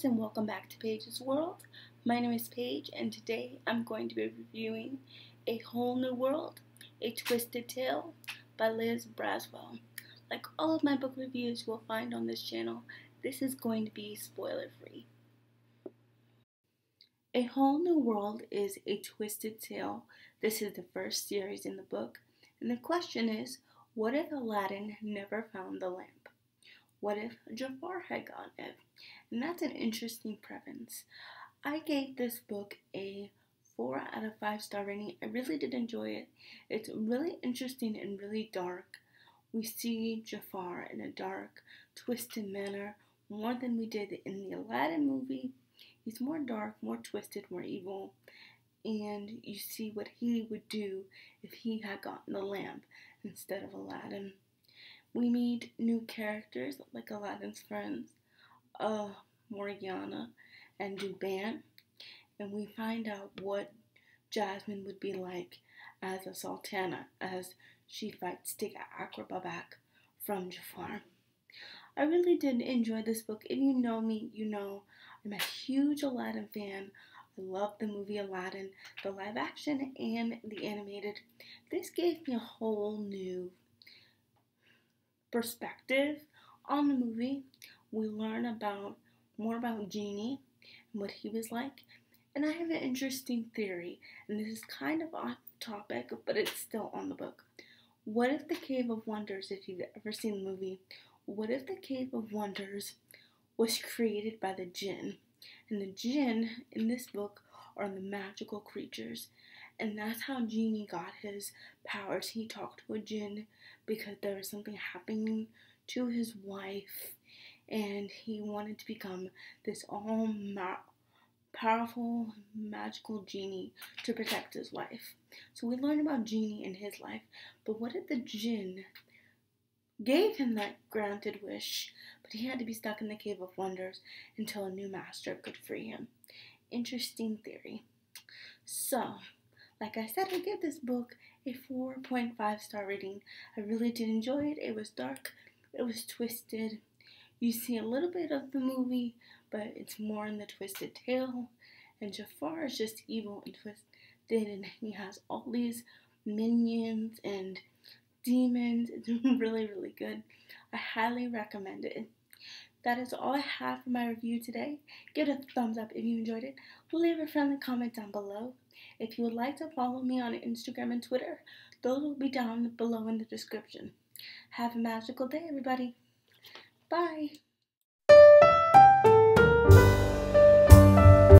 guys and welcome back to Paige's World. My name is Paige and today I'm going to be reviewing A Whole New World, A Twisted Tale by Liz Braswell. Like all of my book reviews you will find on this channel, this is going to be spoiler free. A Whole New World is a twisted tale. This is the first series in the book and the question is, what if Aladdin never found the lamp? What if Jafar had gotten it? And that's an interesting premise. I gave this book a 4 out of 5 star rating. I really did enjoy it. It's really interesting and really dark. We see Jafar in a dark, twisted manner more than we did in the Aladdin movie. He's more dark, more twisted, more evil. And you see what he would do if he had gotten the lamp instead of Aladdin. We meet new characters like Aladdin's friends, uh, Morgiana and Duban, and we find out what Jasmine would be like as a sultana as she fights to get Agrabah back from Jafar. I really did enjoy this book. If you know me, you know I'm a huge Aladdin fan. I love the movie Aladdin, the live action and the animated. This gave me a whole new perspective on the movie, we learn about more about Genie and what he was like. And I have an interesting theory, and this is kind of off topic, but it's still on the book. What if the Cave of Wonders, if you've ever seen the movie, what if the Cave of Wonders was created by the jinn? And the jinn in this book are the magical creatures. And that's how Genie got his powers. He talked to a jinn because there was something happening to his wife, and he wanted to become this all ma- powerful, magical genie to protect his wife. So we learn about Genie in his life, but what if the jinn gave him that granted wish, but he had to be stuck in the Cave of Wonders until a new master could free him? Interesting theory. So, like I said, I give this book a 4.5 star rating. I really did enjoy it. It was dark, it was twisted. You see a little bit of the movie, but it's more in the twisted tale. And Jafar is just evil and twisted, and he has all these minions and demons. It's really, really good. I highly recommend it. That is all I have for my review today. Give it a thumbs up if you enjoyed it. Leave a friendly comment down below. If you would like to follow me on Instagram and Twitter, those will be down below in the description. Have a magical day, everybody. Bye.